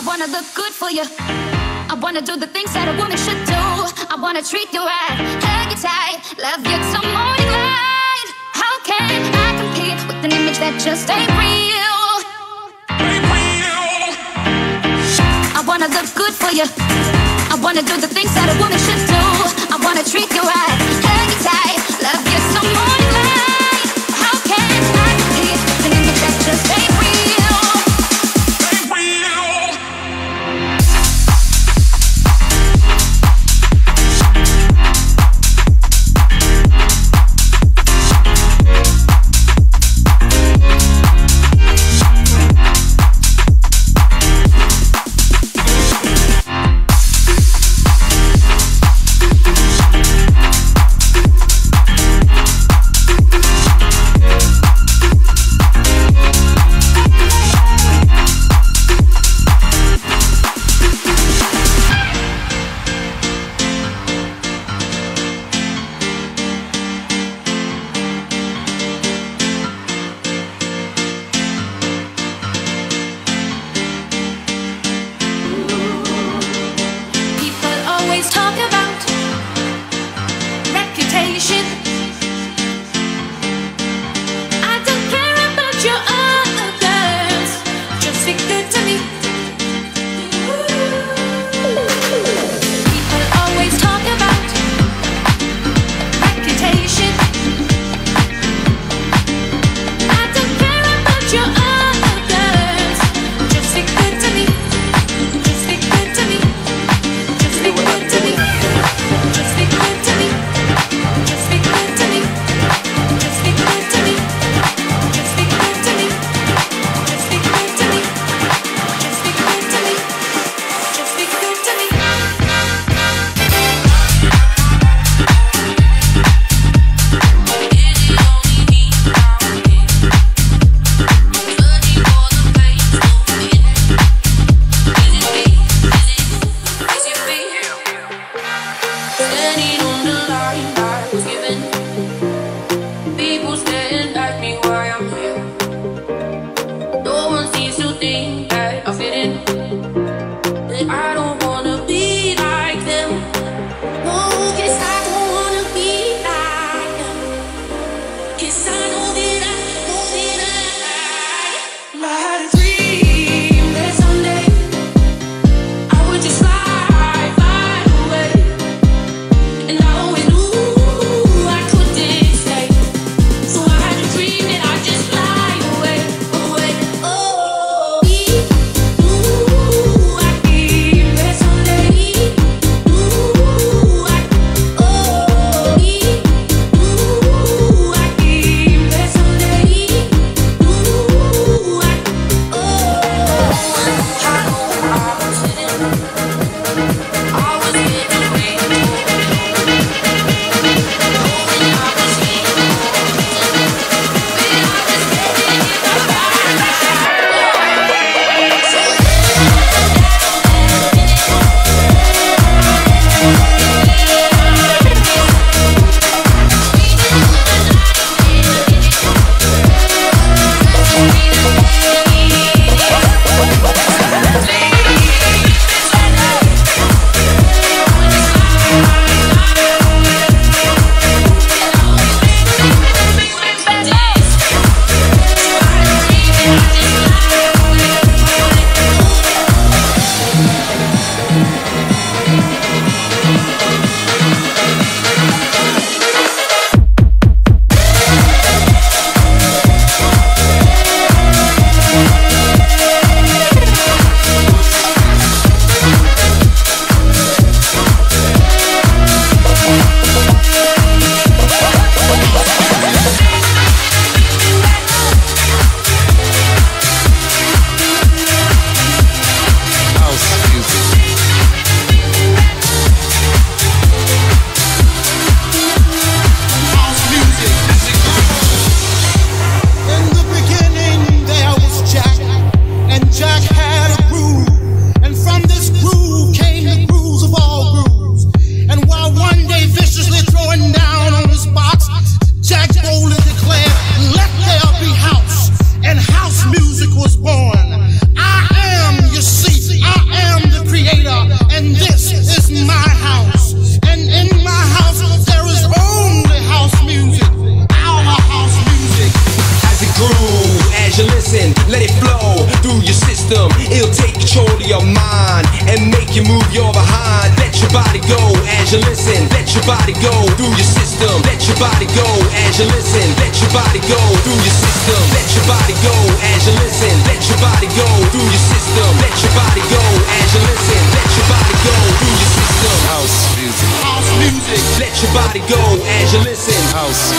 I wanna look good for you. I wanna do the things that a woman should do. I wanna treat you right, hug you tight, love you till morning light. How can I compete with an image that just ain't real? Ain't real. I wanna look good for you. I wanna do the things that a woman should do. I wanna treat you right, hug you tight, love you till morning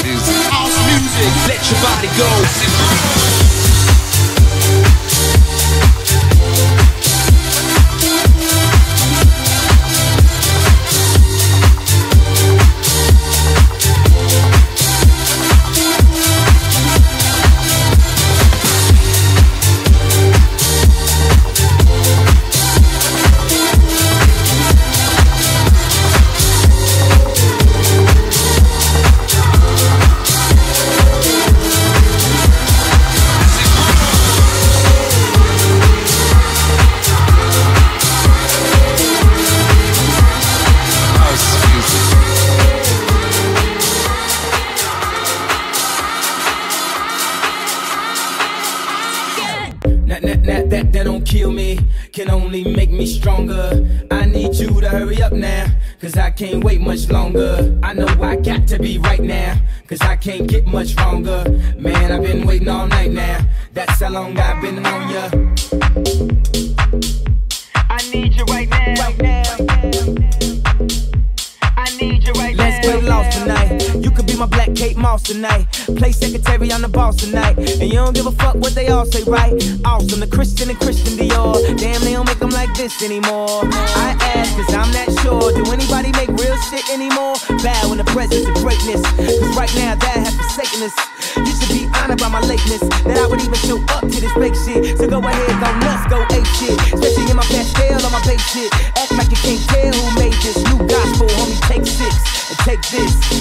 House music. Let your body go. Only make me stronger. I need you to hurry up now, cause I can't wait much longer. I know I got to be right now, cause I can't get much longer. Man, I've been waiting all night now, that's how long I've been on ya. I need you right now, right now. I need you right Let's get lost tonight. Could be my black Kate Moss tonight. Play secretary, I'm the boss tonight. And you don't give a fuck what they all say, right? Awesome, the Christian and Christian Dior. Damn, they don't make them like this anymore. I ask, cause I'm not sure. Do anybody make real shit anymore? Bow in the presence of greatness. Cause right now, that has forsaken us. You should be honored by my lateness. That I would even show up to this fake shit. So go ahead, go nuts, go ape shit. Especially in my pastel on my fake shit. Act like you can't tell who made this new gospel, homie. Take six and take this.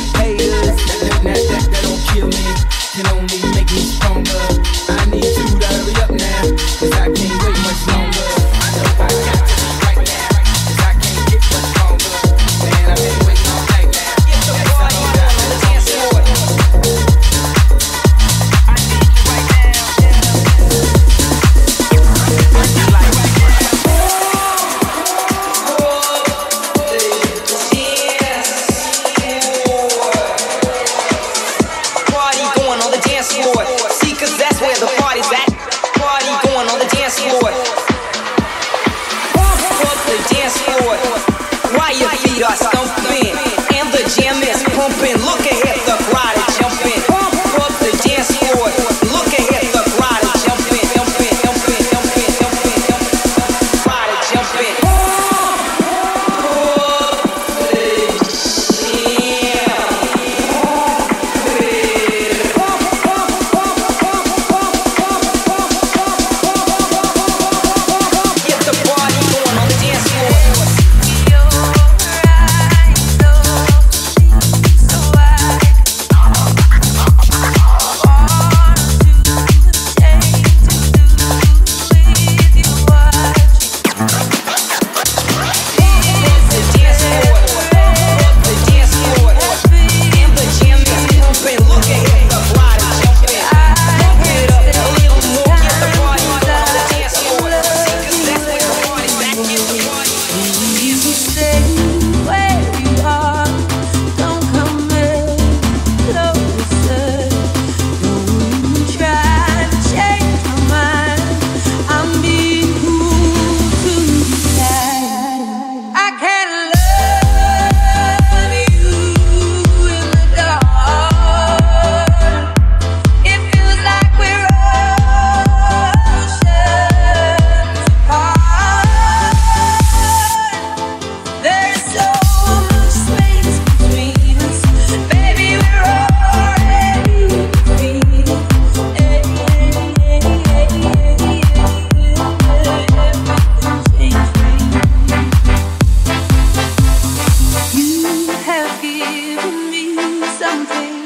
something.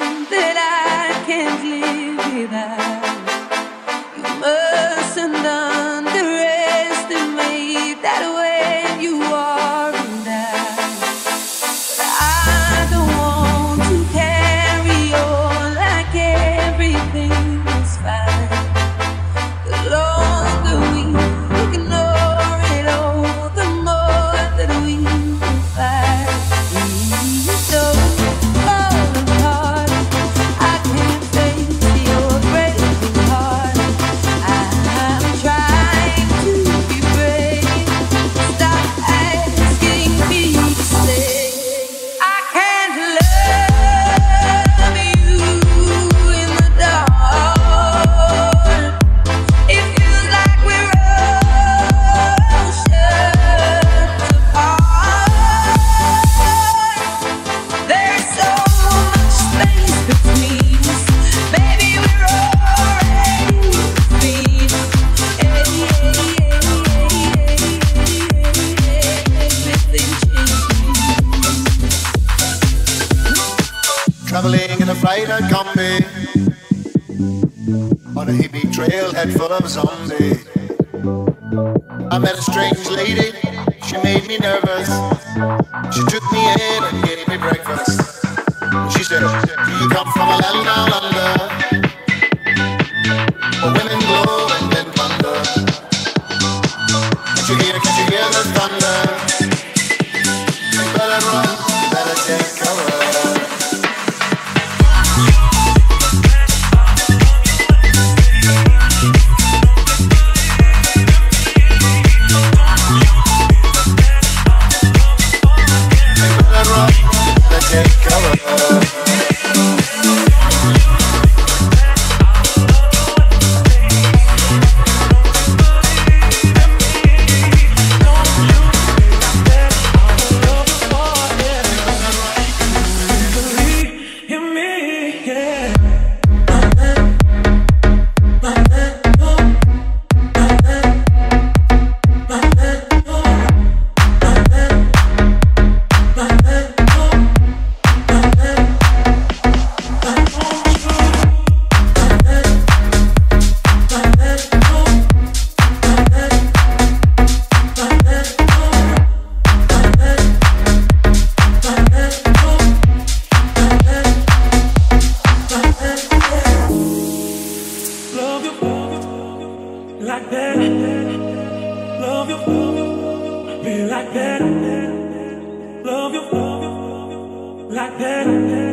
lady, she made me nervous. She took me in and gave me breakfast. She said, Do you come from a land down under? like that. Love you, love you, be like that. Love you, love you, like that.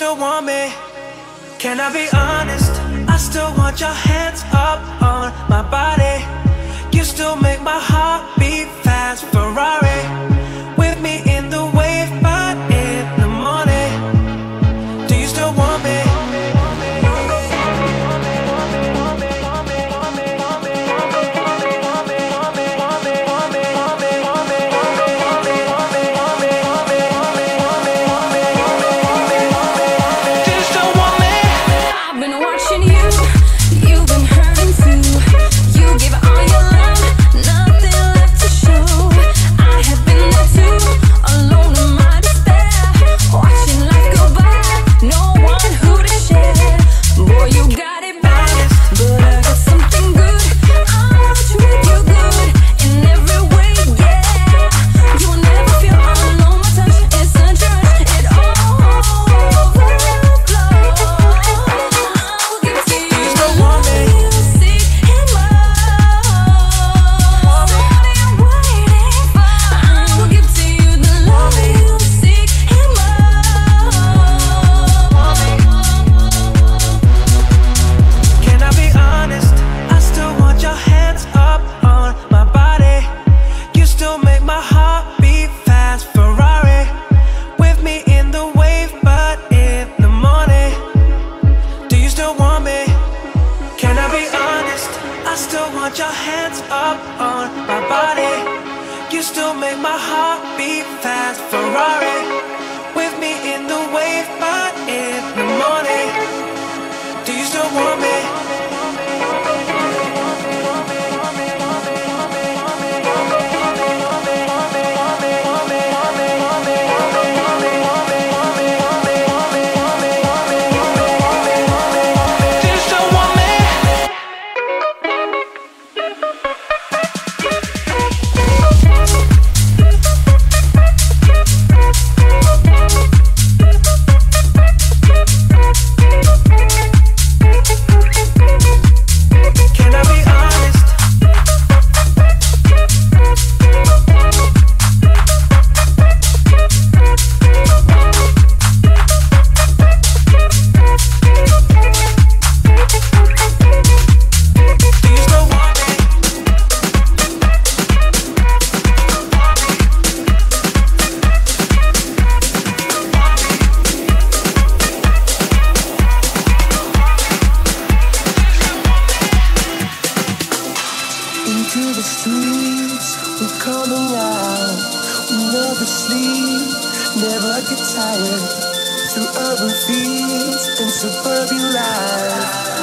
still want me? Can I be honest? I still want your hands up on my body. You still make my heart beat fast, Ferrari. into the streets, we're coming out. We never sleep, never get tired. Through urban fields and suburban life.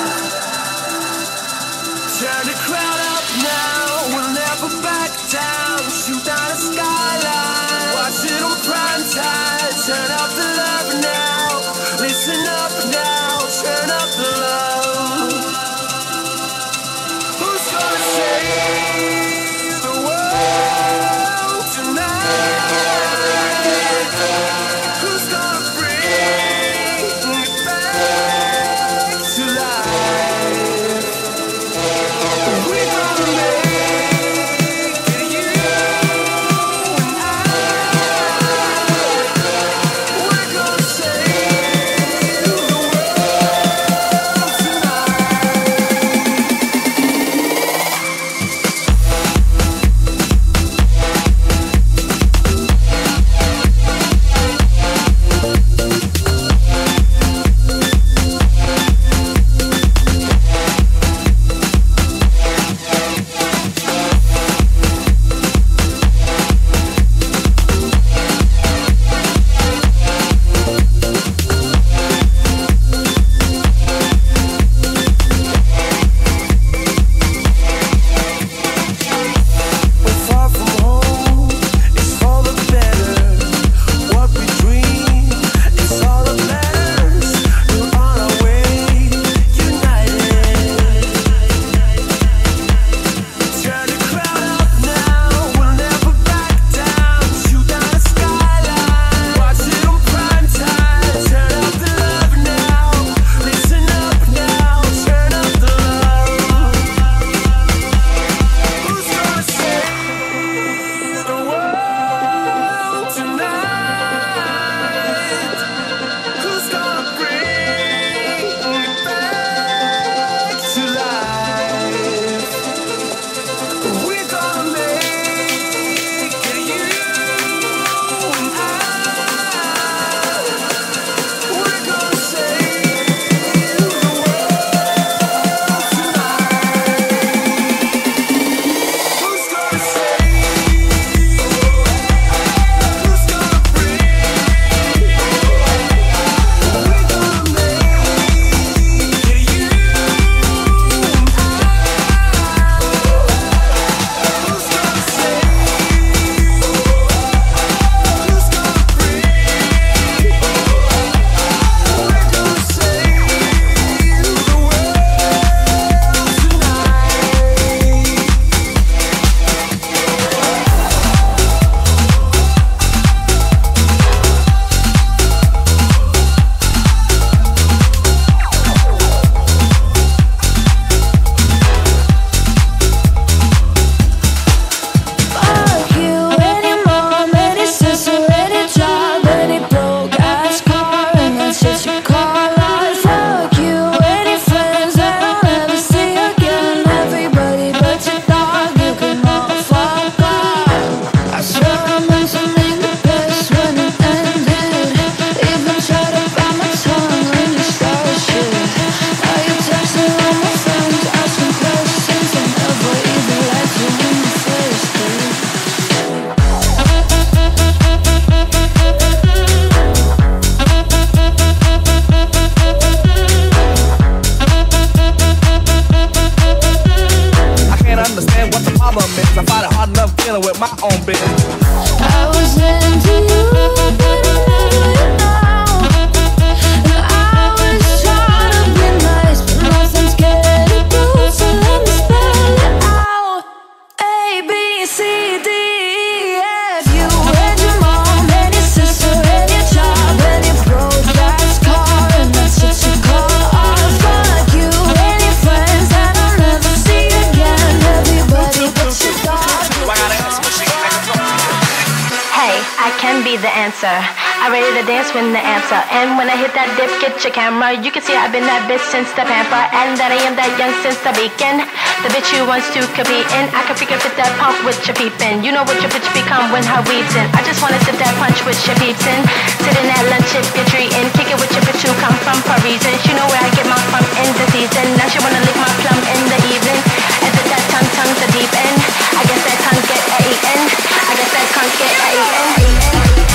I'm ready to dance when the amps up. And when I hit that dip, get your camera. You can see I've been that bitch since the pamper. And that I am that young since the beacon. The bitch who wants to compete in. I can figure fit that pump with your peepin'. You know what your bitch become when her weeds in. I just wanna sip that punch with your peeps in. Sitting at lunch if you're treating. Kick it with your bitch who come from Parisian. She know where I get my from in the season. Now she wanna lick my plum in the evening. And the that tongue, tongue to deep end. I guess that tongue get eaten. I guess that tongue get eaten.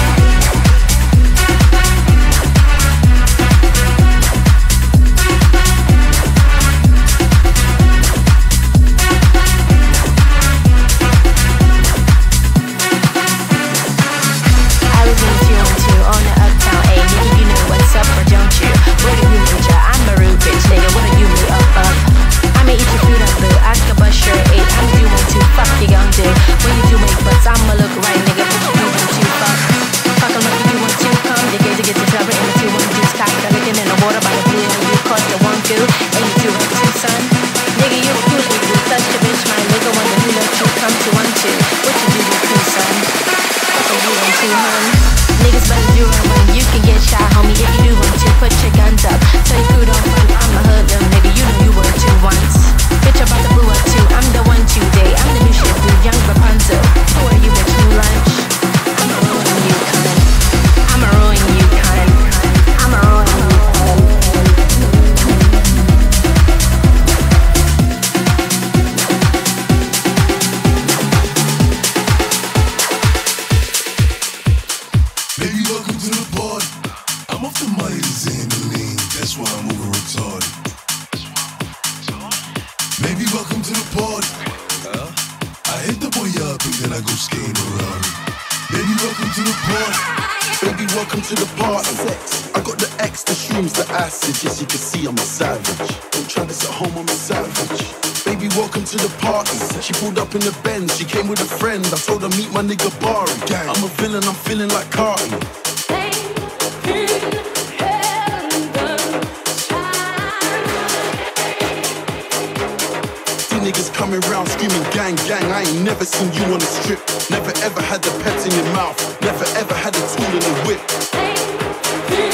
what you fuck you gon' do? What you doing? But I'ma look right, nigga. What you what you fuck? Fuck them up if you want to come. You get to get to trouble and if you want to stop, they're looking in the water by the pool you caught the one goo and you do it too, son. Nigga, you cool if you such a bitch, my nigga. When the new love you come to one two, what you do with you, son? Fuck you want to, hun? Niggas better do it when you can get shot, homie. If you do want to, put your gun. She pulled up in the Benz, she came with a friend. I told her meet my nigga Bari. I'm a villain, I'm feeling like Carti. Niggas coming round screaming gang gang. I ain't never seen you on the strip. Never ever had the pet in your mouth. Never ever had a tool in the whip.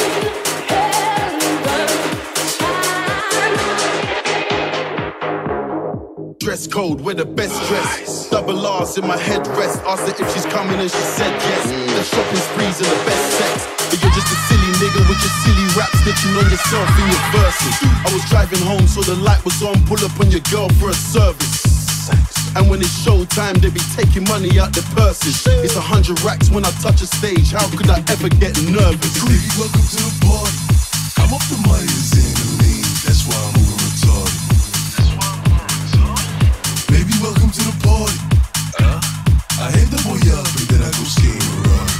Dress code, we're the best dress. Double R's in my headrest. Asked her if she's coming and she said yes. The shopping sprees and the best sex. But you're just a silly nigga with your silly rap snitching on yourself in your verses. I was driving home so the light was on. Pull up on your girl for a service. And when it's showtime, they be taking money out the purses. It's a hundred racks when I touch a stage. How could I ever get nervous? Baby, welcome to the party. I'm off the the I hit the boy up and then I go skating around.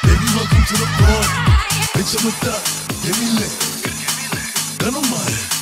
Baby, welcome to the party. Bitch, I'm a thot. Get me lit. Gun on my